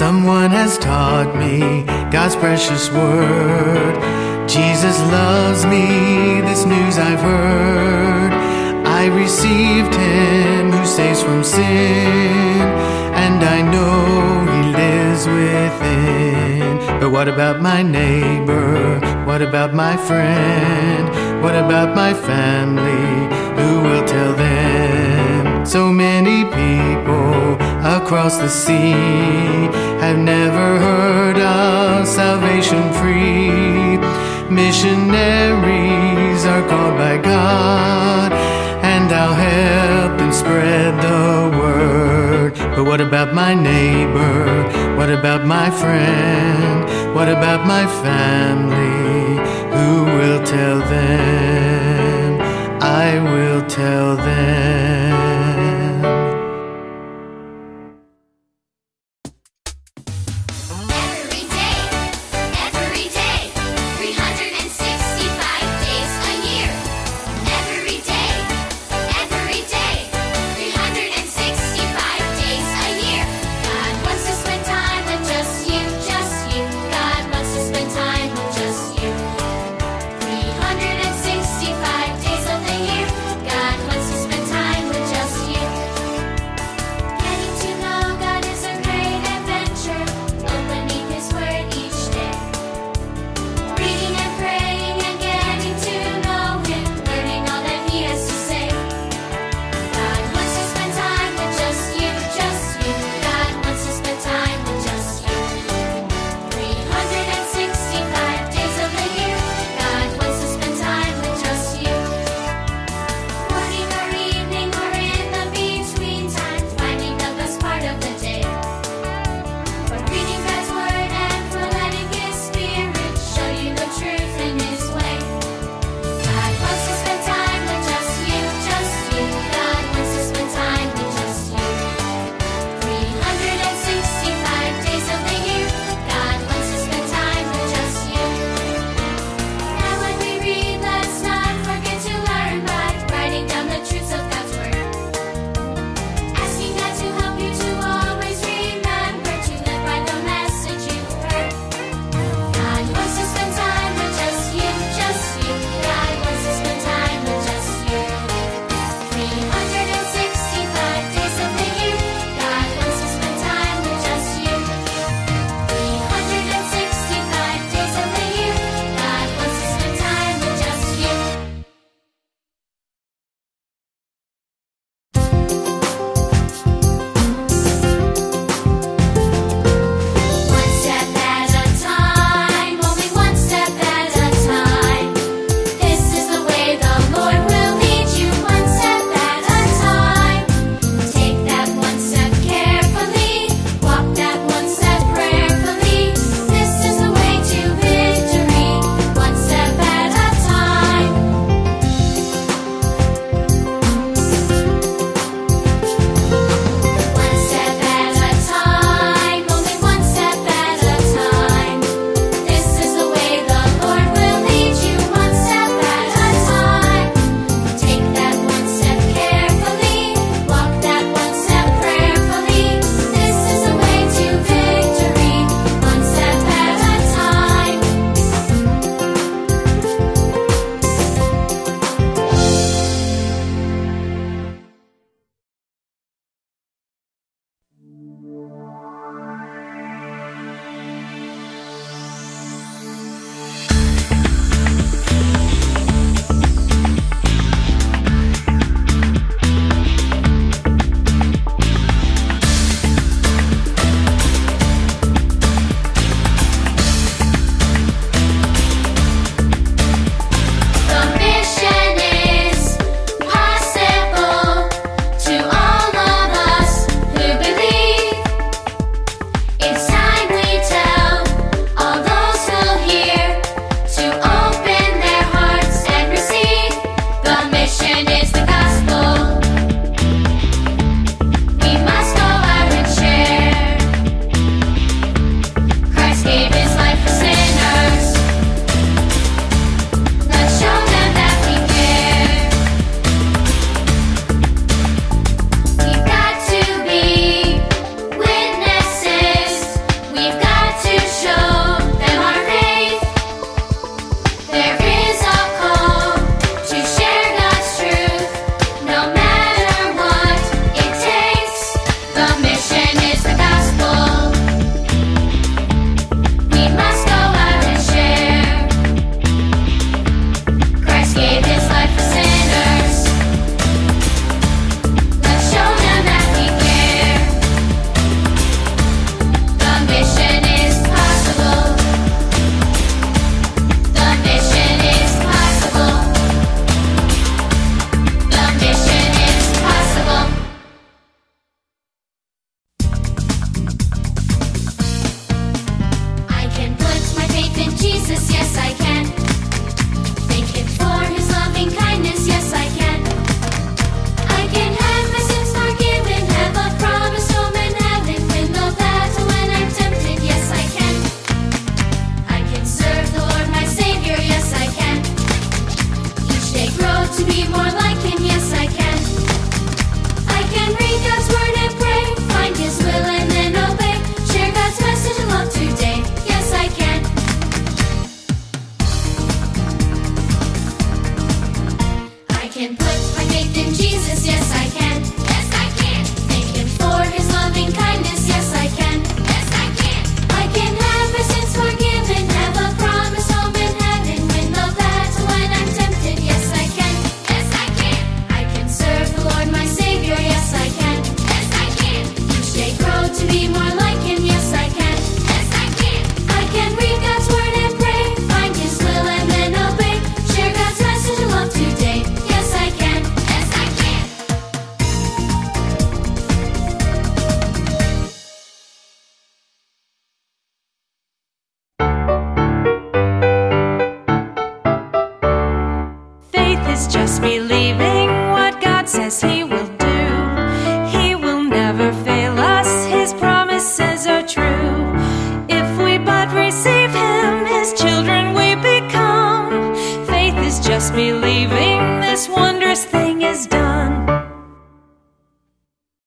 has taught me God's precious word. Jesus loves me, this news I've heard. I received him who saves from sin, and I know he lives within. But what about my neighbor? What about my friend? What about my family? Who will tell them? So many across the sea have never heard of salvation free. Missionaries are called by God, and I'll help and spread the word. But what about my neighbor? What about my friend? What about my family? Who will tell them? I will tell them. Is